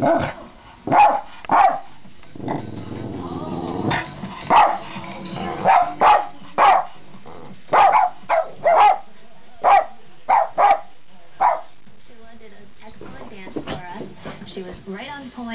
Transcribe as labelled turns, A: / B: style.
A: Ugh. She was right on point.